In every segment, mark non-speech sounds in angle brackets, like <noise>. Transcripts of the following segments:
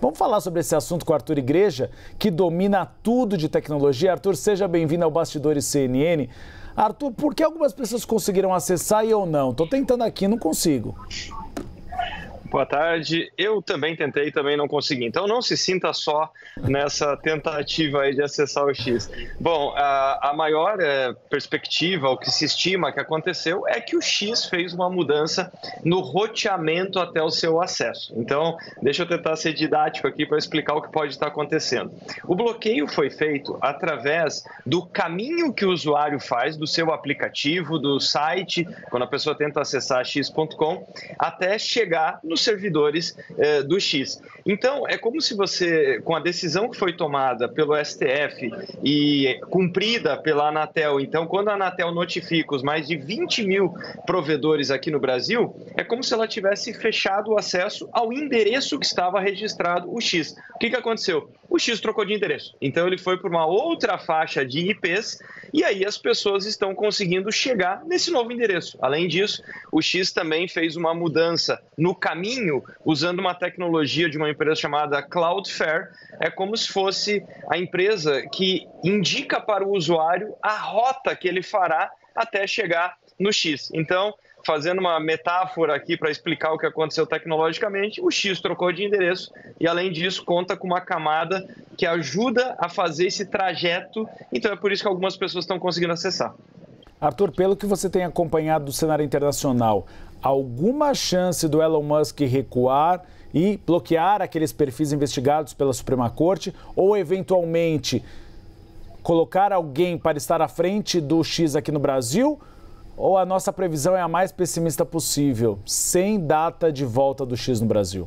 Vamos falar sobre esse assunto com Arthur Igreja, que domina tudo de tecnologia. Arthur, seja bem-vindo ao Bastidores CNN. Arthur, por que algumas pessoas conseguiram acessar e eu não? Estou tentando aqui, não consigo. Boa tarde. Eu também tentei, também não consegui. Então não se sinta só nessa tentativa aí de acessar o X. Bom, a, a maior é, perspectiva, o que se estima que aconteceu, é que o X fez uma mudança no roteamento até o seu acesso. Então, deixa eu tentar ser didático aqui para explicar o que pode estar acontecendo. O bloqueio foi feito através do caminho que o usuário faz do seu aplicativo, do site, quando a pessoa tenta acessar x.com, até chegar no servidores eh, do X. Então, é como se você, com a decisão que foi tomada pelo STF e cumprida pela Anatel, então, quando a Anatel notifica os mais de 20 mil provedores aqui no Brasil, é como se ela tivesse fechado o acesso ao endereço que estava registrado o X. O que, que aconteceu? O X trocou de endereço. Então, ele foi para uma outra faixa de IPs e aí as pessoas estão conseguindo chegar nesse novo endereço. Além disso, o X também fez uma mudança no caminho caminho usando uma tecnologia de uma empresa chamada Cloudflare. É como se fosse a empresa que indica para o usuário a rota que ele fará até chegar no X. Então, fazendo uma metáfora aqui para explicar o que aconteceu tecnologicamente, o X trocou de endereço e, além disso, conta com uma camada que ajuda a fazer esse trajeto. Então, é por isso que algumas pessoas estão conseguindo acessar. Arthur, pelo que você tem acompanhado do cenário internacional, alguma chance do Elon Musk recuar e bloquear aqueles perfis investigados pela Suprema Corte ou, eventualmente, colocar alguém para estar à frente do X aqui no Brasil? Ou a nossa previsão é a mais pessimista possível, sem data de volta do X no Brasil?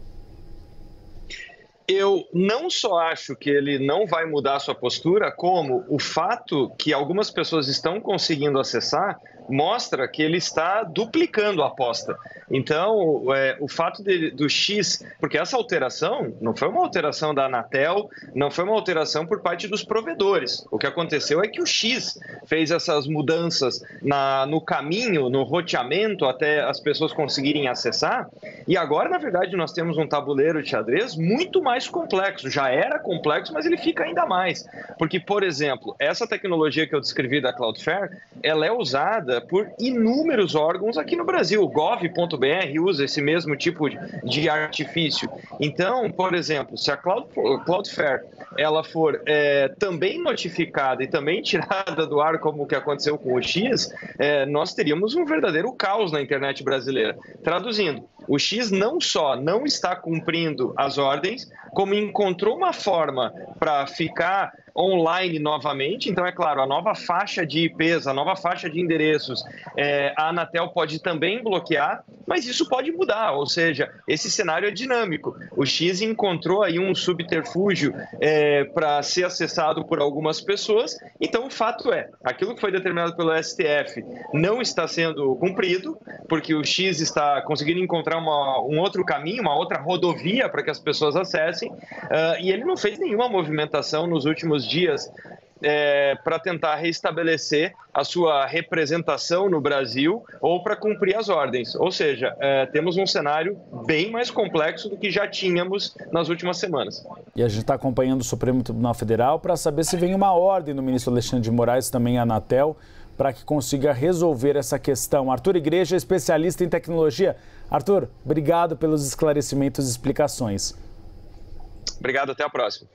Eu não só acho que ele não vai mudar sua postura, como o fato que algumas pessoas estão conseguindo acessar mostra que ele está duplicando a aposta. Então, é, o fato de, do X, porque essa alteração não foi uma alteração da Anatel, não foi uma alteração por parte dos provedores. O que aconteceu é que o X fez essas mudanças na, no caminho, no roteamento, até as pessoas conseguirem acessar. E agora, na verdade, nós temos um tabuleiro de xadrez muito mais complexo. Já era complexo, mas ele fica ainda mais. Porque, por exemplo, essa tecnologia que eu descrevi da Cloudflare, ela é usada por inúmeros órgãos aqui no Brasil. O gov.br usa esse mesmo tipo de artifício. Então, por exemplo, se a Cloud, Cloudflare ela for é, também notificada e também <laughs> tirada do ar, como o que aconteceu com o X, é, nós teríamos um verdadeiro caos na internet brasileira. Traduzindo, o X não só não está cumprindo as ordens, como encontrou uma forma para ficar online novamente. Então, é claro, a nova faixa de IPs, a nova faixa de endereços, é, a Anatel pode também bloquear, mas isso pode mudar, ou seja, esse cenário é dinâmico. O X encontrou aí um subterfúgio é, para ser acessado por algumas pessoas, então o fato é, aquilo que foi determinado pelo STF não está sendo cumprido, porque o X está conseguindo encontrar uma, um outro caminho, uma outra rodovia para que as pessoas acessem, uh, e ele não fez nenhuma movimentação nos últimos dias é, para tentar restabelecer a sua representação no Brasil ou para cumprir as ordens. Ou seja, é, temos um cenário bem mais complexo do que já tínhamos nas últimas semanas. E a gente está acompanhando o Supremo Tribunal Federal para saber se vem uma ordem do ministro Alexandre de Moraes, também a Anatel, para que consiga resolver essa questão. Arthur Igreja, especialista em tecnologia. Arthur, obrigado pelos esclarecimentos e explicações. Obrigado, até a próxima.